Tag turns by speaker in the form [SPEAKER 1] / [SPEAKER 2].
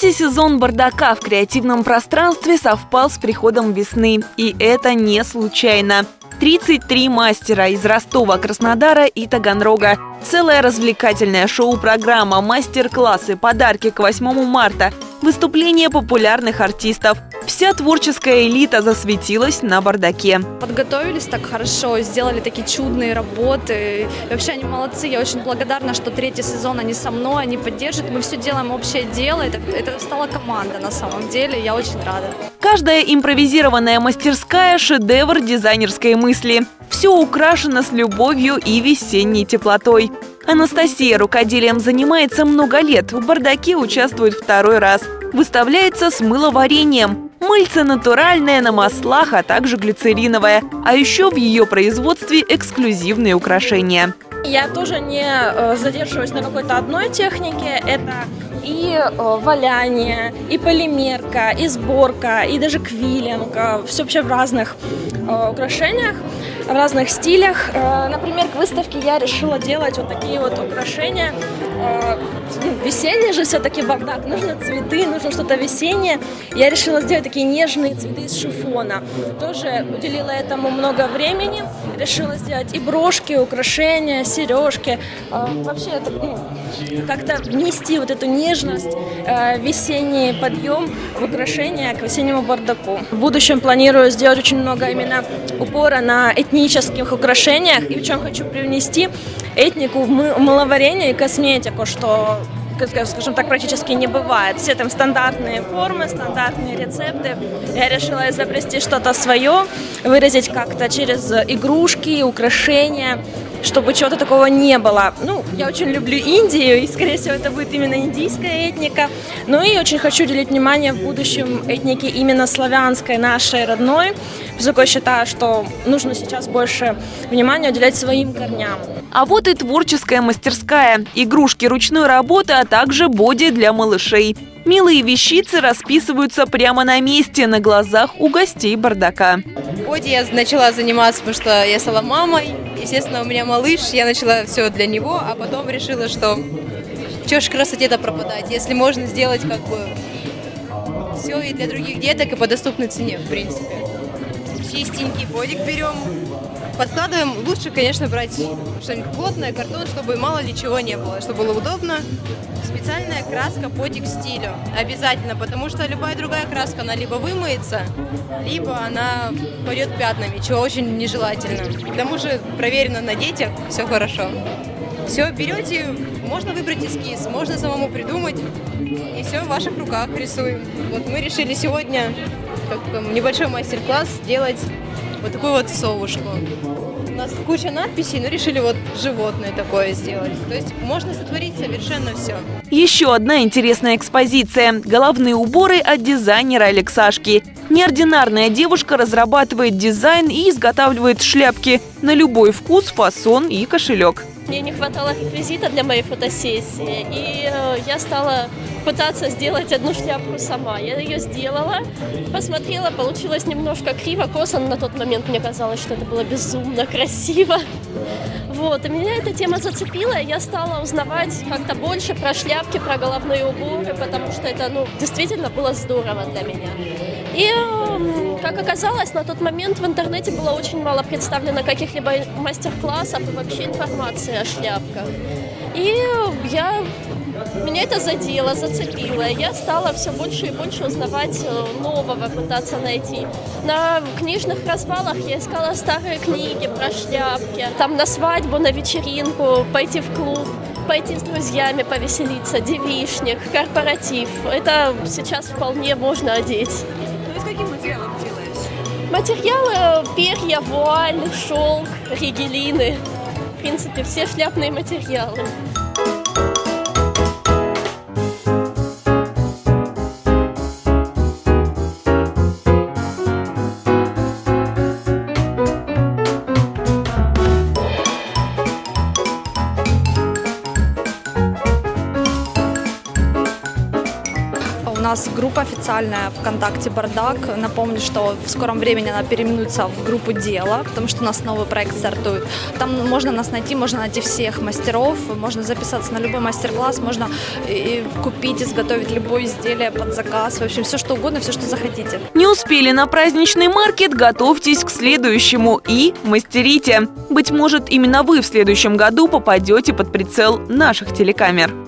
[SPEAKER 1] Третий сезон «Бардака» в креативном пространстве совпал с приходом весны. И это не случайно. 33 мастера из Ростова, Краснодара и Таганрога. Целая развлекательная шоу-программа, мастер-классы, подарки к 8 марта, выступления популярных артистов. Вся творческая элита засветилась на бардаке.
[SPEAKER 2] Подготовились так хорошо, сделали такие чудные работы. И вообще они молодцы. Я очень благодарна, что третий сезон они со мной, они поддерживают. Мы все делаем общее дело. Это, это стала команда на самом деле. Я очень рада.
[SPEAKER 1] Каждая импровизированная мастерская – шедевр дизайнерской мысли. Все украшено с любовью и весенней теплотой. Анастасия рукоделием занимается много лет, в бардаке участвует второй раз. Выставляется с мыловарением. Мыльце натуральное, на маслах, а также глицериновое. А еще в ее производстве эксклюзивные украшения.
[SPEAKER 3] Я тоже не э, задерживаюсь на какой-то одной технике. Это и э, валяние, и полимерка, и сборка, и даже квиллинг. Все вообще в разных э, украшениях, в разных стилях. Например, к выставке я решила делать вот такие вот украшения весенний же все-таки бардак, нужно цветы, нужно что-то весеннее. Я решила сделать такие нежные цветы из шифона. Тоже уделила этому много времени. Решила сделать и брошки, украшения, сережки. А, вообще это ну, как-то внести вот эту нежность, э, весенний подъем в украшения к весеннему бардаку. В будущем планирую сделать очень много именно упора на этнических украшениях. И причем хочу привнести этнику в мыловарение и косметику, что скажем так, практически не бывает. Все там стандартные формы, стандартные рецепты. Я решила изобрести что-то свое, выразить как-то через игрушки, украшения, чтобы чего-то такого не было. Ну, я очень люблю Индию, и, скорее всего, это будет именно индийская этника. Ну и очень хочу уделить внимание в будущем этнике именно славянской, нашей, родной. Поскольку считаю, что нужно сейчас больше внимания уделять своим корням.
[SPEAKER 1] А вот и творческая мастерская. Игрушки ручной работы, а также боди для малышей. Милые вещицы расписываются прямо на месте, на глазах у гостей бардака.
[SPEAKER 4] Боди я начала заниматься, потому что я стала мамой. Естественно, у меня малыш, я начала все для него, а потом решила, что чего ж красоте-то пропадать, если можно сделать как бы все и для других деток, и по доступной цене, в принципе. Чистенький бодик берем, подкладываем. Лучше, конечно, брать что-нибудь плотное, картон, чтобы мало ли чего не было, чтобы было удобно. Специальная краска по текстилю. Обязательно, потому что любая другая краска, она либо вымоется, либо она пойдет пятнами, чего очень нежелательно. К тому же проверено на детях, все хорошо. Все, берете, можно выбрать эскиз, можно самому придумать, и все в ваших руках рисуем. Вот мы решили сегодня как небольшой мастер-класс сделать вот такую вот совушку. У нас куча надписей, но решили вот животное такое сделать. То есть можно сотворить совершенно все.
[SPEAKER 1] Еще одна интересная экспозиция – головные уборы от дизайнера Алексашки. Неординарная девушка разрабатывает дизайн и изготавливает шляпки на любой вкус, фасон и кошелек.
[SPEAKER 5] Мне не хватало реквизита для моей фотосессии, и э, я стала пытаться сделать одну шляпку сама. Я ее сделала, посмотрела, получилось немножко криво, косо, на тот момент мне казалось, что это было безумно красиво. Вот, и меня эта тема зацепила, и я стала узнавать как-то больше про шляпки, про головные уборы, потому что это, ну, действительно было здорово для меня. И, как оказалось, на тот момент в интернете было очень мало представлено каких-либо мастер-классов и вообще информации о шляпках. И я меня это задело, зацепило. Я стала все больше и больше узнавать э, нового, пытаться найти. На книжных развалах я искала старые книги про шляпки. Там на свадьбу, на вечеринку, пойти в клуб пойти с друзьями повеселиться, девишник, корпоратив. Это сейчас вполне можно одеть.
[SPEAKER 4] Ну, из каких материалов делаешь?
[SPEAKER 5] Материалы перья, вуаль, шелк, ригелины. В принципе, все шляпные материалы.
[SPEAKER 2] Нас группа официальная ВКонтакте «Бардак». Напомню, что в скором времени она переименуется в группу «Дело», потому что у нас новый проект стартует. Там можно нас найти, можно найти всех мастеров, можно записаться на любой мастер-класс, можно и купить, изготовить любое изделие под заказ. В общем, все что угодно, все, что захотите.
[SPEAKER 1] Не успели на праздничный маркет, готовьтесь к следующему и мастерите. Быть может, именно вы в следующем году попадете под прицел наших телекамер.